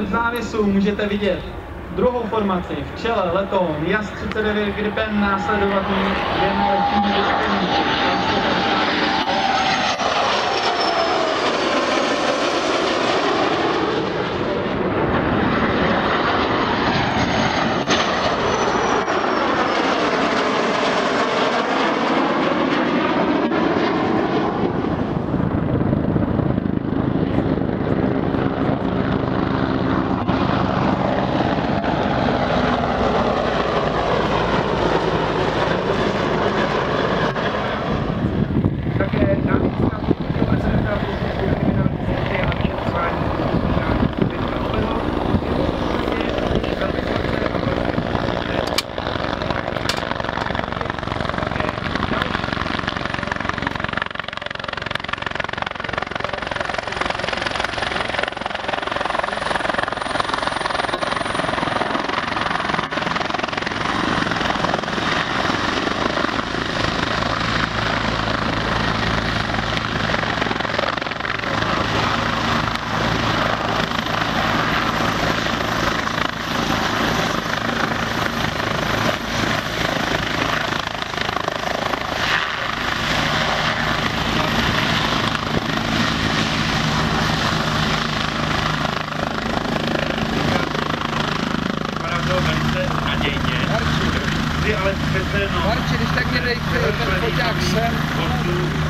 závěsu můžete vidět druhou formaci v čele letoun JAS 39 Gripen následovat ní Tak mě dej ten foťák sem. Sportu,